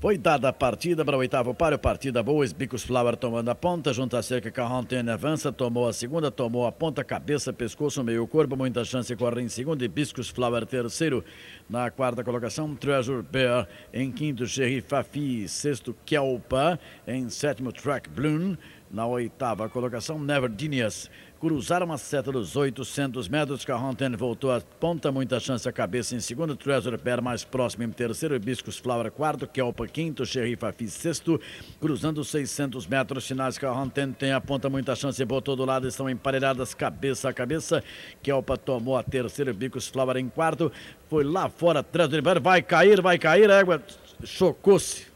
Foi dada a partida para o oitavo páreo, partida boa, Bicos Flower tomando a ponta, junto à cerca Carrontene avança, tomou a segunda, tomou a ponta, cabeça, pescoço, meio corpo, muita chance, corre em segundo, Hibiscus Flower terceiro, na quarta colocação, Treasure Bear, em quinto, Sherry Fafi, sexto, Kelpa, em sétimo, Track Bloom, na oitava colocação, Never Genius, cruzaram a seta dos 800 metros. Carronten voltou à ponta, muita chance a cabeça em segundo. Treasure Bear mais próximo em terceiro. Hibiscus Flower quarto. Kelpa quinto. Sheriff Afi sexto. Cruzando 600 metros finais. Carronten tem a ponta, muita chance. Botou do lado, estão emparelhadas cabeça a cabeça. Kelpa tomou a terceira. Hibiscus Flower em quarto. Foi lá fora. Treasure Bear vai cair, vai cair. A égua chocou-se.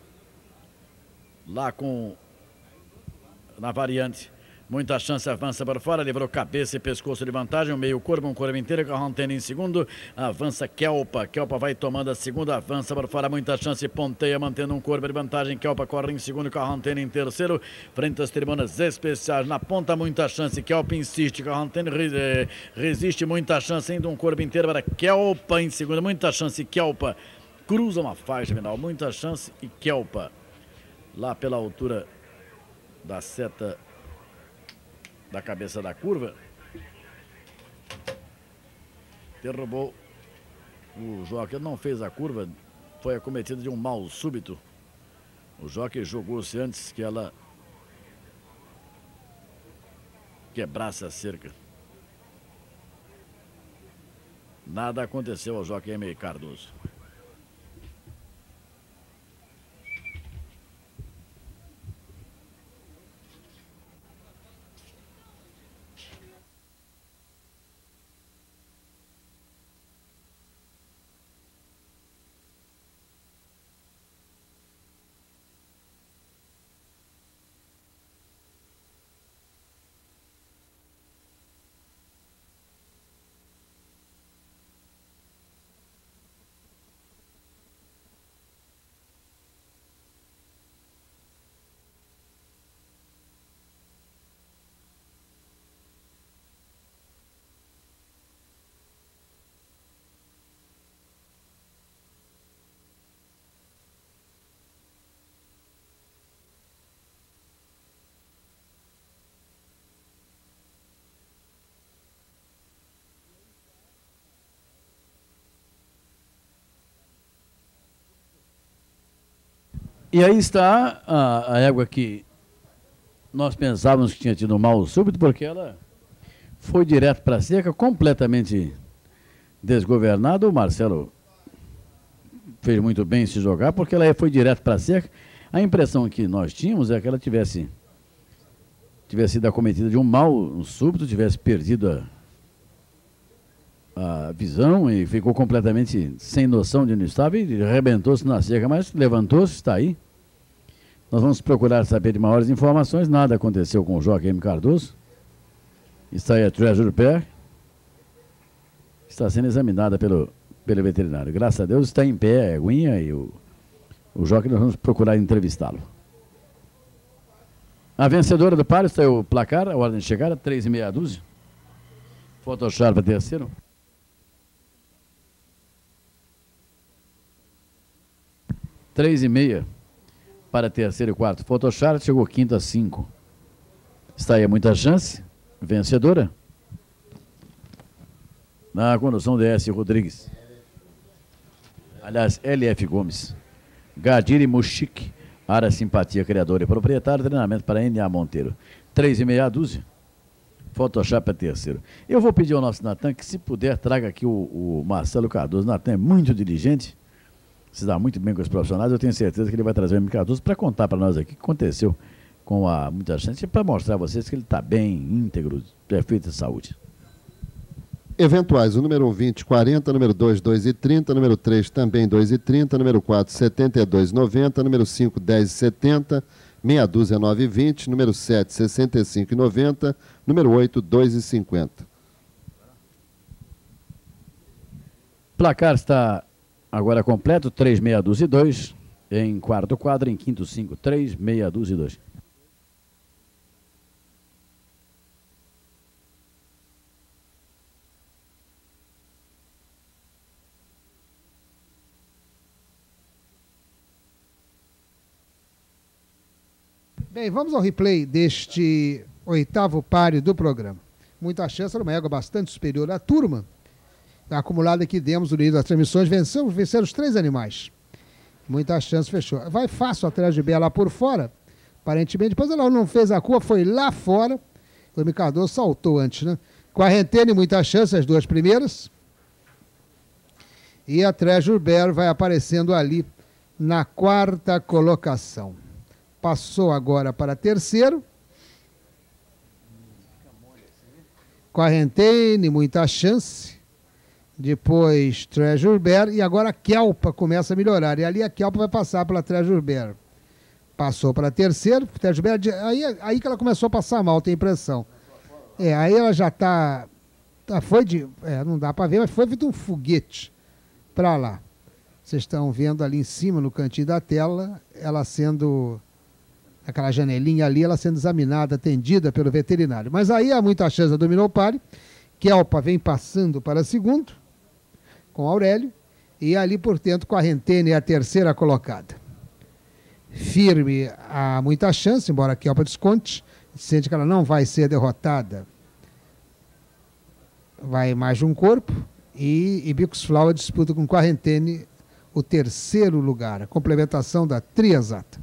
Lá com na variante. Muita chance, avança para fora, livrou cabeça e pescoço de vantagem, o meio corpo, um corpo inteiro, Carrontene em segundo, avança Kelpa, Kelpa vai tomando a segunda, avança para fora, muita chance, ponteia, mantendo um corpo de vantagem, Kelpa corre em segundo, Carrontene em terceiro, frente às tribunas especiais, na ponta, muita chance, Kelpa insiste, Carrontene eh, resiste, muita chance, ainda um corpo inteiro para Kelpa em segundo, muita chance, Kelpa cruza uma faixa final, muita chance e Kelpa, lá pela altura da seta da cabeça da curva. Derrubou o Jockey, não fez a curva, foi acometido de um mal súbito. O Jockey jogou-se antes que ela quebrasse a cerca. Nada aconteceu ao Jockey M. Cardoso. E aí está a, a égua que nós pensávamos que tinha tido mal súbito, porque ela foi direto para a seca, completamente desgovernada. O Marcelo fez muito bem se jogar, porque ela foi direto para a seca. A impressão que nós tínhamos é que ela tivesse, tivesse sido acometida de um mal súbito, tivesse perdido a, a visão e ficou completamente sem noção de onde estava e arrebentou-se na seca, mas levantou-se, está aí. Nós vamos procurar saber de maiores informações. Nada aconteceu com o Joaquim Cardoso. Está aí a Treasure Pair. Está sendo examinada pelo, pelo veterinário. Graças a Deus está em pé a Eguinha e o, o Joaquim. Nós vamos procurar entrevistá-lo. A vencedora do par está o placar, a ordem de chegada, 3 e meia dúzia. Photoshop terceiro. Três e meia para terceiro e quarto. Photoshop chegou quinto a cinco. Está aí muita chance. Vencedora. Na condução DS Rodrigues. Aliás, LF Gomes. Gadiri Muxik. Área Simpatia, criador e proprietário. Treinamento para NA Monteiro. Três e meia dúzia. Photoshop é terceiro. Eu vou pedir ao nosso Natan que, se puder, traga aqui o, o Marcelo Cardoso. Natan é muito diligente se dá muito bem com os profissionais. Eu tenho certeza que ele vai trazer o Cardoso para contar para nós aqui o que aconteceu com a muita chance para mostrar a vocês que ele está bem, íntegro, perfeito de saúde. Eventuais, o número 1, 20, 40, número 2, 2 e 30, número 3 também 2 e 30, número 4, 72, 90, número 5, 10 e 70, meia dúzia 9 e 20, número 7, 65 e 90, número 8, 2 e 50. Placar está Agora completo, 3, meia dúzia e 2. Em quarto quadro, em quinto, 5, 3, meia dúzia e 2. Bem, vamos ao replay deste oitavo páreo do programa. Muita chance, era uma égua bastante superior à turma. Acumulada que demos no início das transmissões, vencemos, venceram os três animais. Muita chance, fechou. Vai fácil atrás de Bela lá por fora, aparentemente. Depois ela não fez a curva, foi lá fora. O Micador saltou antes, né? Quarentena e muita chance, as duas primeiras. E a Treasure vai aparecendo ali na quarta colocação. Passou agora para terceiro. Quarentena e muita chance. Depois Treasure Bear. E agora a Kelpa começa a melhorar. E ali a Kelpa vai passar pela Treasure Bear. Passou para terceiro. Treasure Bear, aí, aí que ela começou a passar mal, tem impressão. É, aí ela já está. Tá, foi de. É, não dá para ver, mas foi feito um foguete para lá. Vocês estão vendo ali em cima, no cantinho da tela, ela sendo. Aquela janelinha ali, ela sendo examinada, atendida pelo veterinário. Mas aí há muita chance, dominou o pare. Kelpa vem passando para segundo, com Aurélio. E ali, portanto, com a Rentene é a terceira colocada. Firme há muita chance, embora a Kelpa desconte sente que ela não vai ser derrotada, vai mais de um corpo. E Ibicus Flower disputa com Quarentene o terceiro lugar, a complementação da triazata.